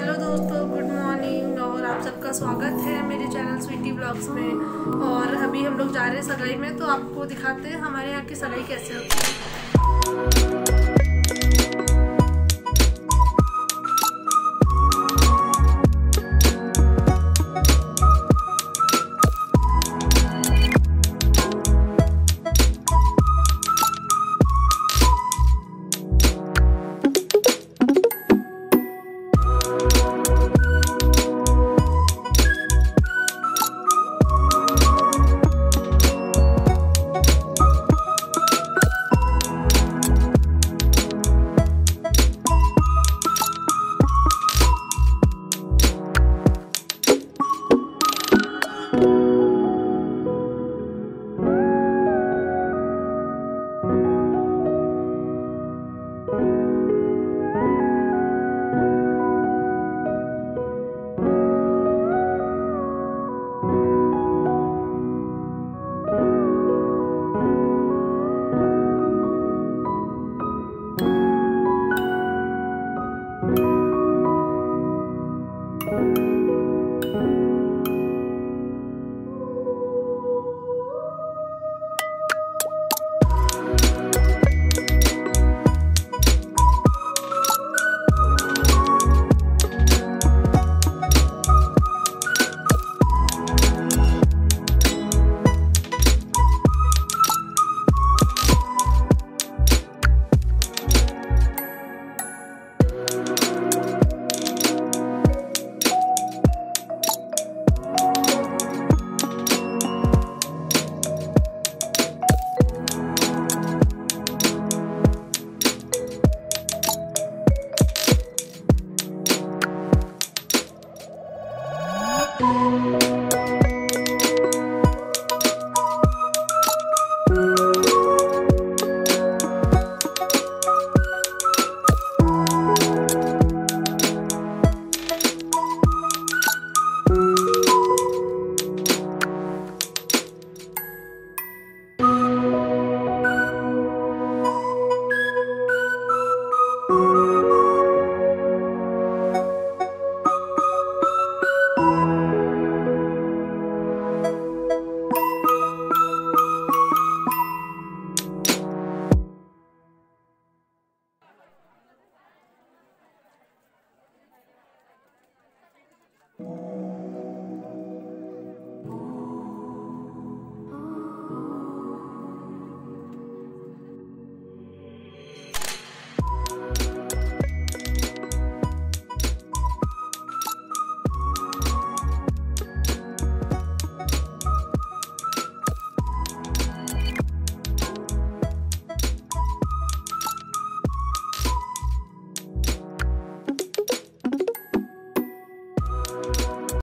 Hello दोस्तों, good morning और आप सबका स्वागत है मेरे चैनल स्वीटी ब्लॉग्स में और अभी हम लोग जा रहे हैं सगाई में तो आपको दिखाते हैं हमारे यहाँ की सगाई कैसे होती है।